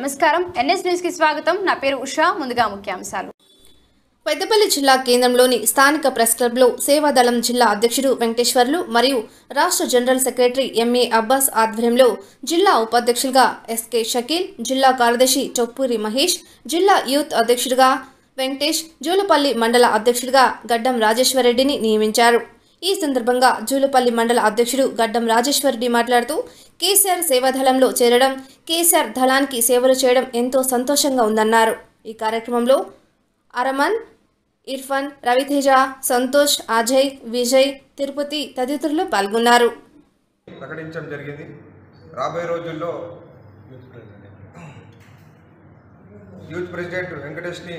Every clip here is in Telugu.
నమస్కారం. ఎన్ఎస్ న్యూస్కి స్వాగతం. నా పేరు ఉషా. ముందుగా ముఖ్యాంశాలు. పెద్దపల్లి జిల్లా కేంద్రంలోని స్థానిక ప్రెస్ క్లబ్లో సేవాదళం జిల్లా అధ్యక్షుడు వెంకటేశ్వర్లు మరియు రాష్ట్ర జనరల్ సెక్రటరీ ఎంఏ అబ్బాస్ ఆధ్వర్యంలో జిల్లా ఉపాధ్యక్షులుగా ఎస్కే షకీల్ జిల్లా కార్యదర్శి చొప్పూరి మహేష్ జిల్లా యూత్ అధ్యక్షుడిగా వెంకటేష్ జూలపల్లి మండల అధ్యక్షుడిగా గడ్డం రాజేశ్వరరెడ్డిని నియమించారు. ఈ సందర్భంగా జూలపల్లి మండల అధ్యక్షుడు గడ్డం రాజేశ్వరరెడ్డి మాట్లాడుతూ కేసీఆర్ సేవాదళంలో చేరడం కేసీఆర్ దళానికి సేవలు చేయడం ఎంతో సంతోషంగా ఉందన్నారు. ఈ కార్యక్రమంలో అరమన్ ఇర్ఫాన్ రవితేజ సంతోష్ అజయ్ విజయ్ తిరుపతి తదితరులు పాల్గొన్నారు. ప్రకటించడం జరిగింది. రాబోయే రోజుల్లో యూత్ ప్రెసిడెంట్. వెంకటేష్ని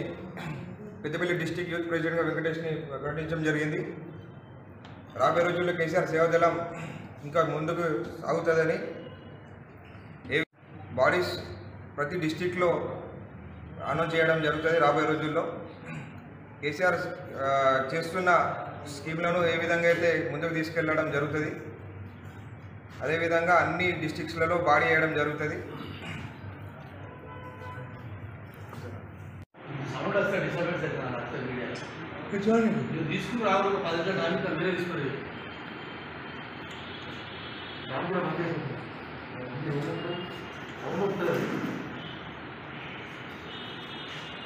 పెద్దపల్లి డిస్టిక్ యూత్ ప్రెసిడెంట్గా వెంకటేష్ని ప్రకటించడం జరిగింది. రాబోయే రోజుల్లో కేసీఆర్ సేవాదళం ఇంకా ముందుకు సాగుతుందని బాడీస్ ప్రతి డిస్టిక్లో అనౌన్స్ చేయడం జరుగుతుంది రాబోయే రోజుల్లో. కేసీఆర్ చేస్తున్న స్కీమ్లను ఏ విధంగా అయితే ముందుకు తీసుకెళ్ళడం జరుగుతుంది అదేవిధంగా అన్ని డిస్టిక్స్లలో బాడీ వేయడం జరుగుతుంది. అవుతుంది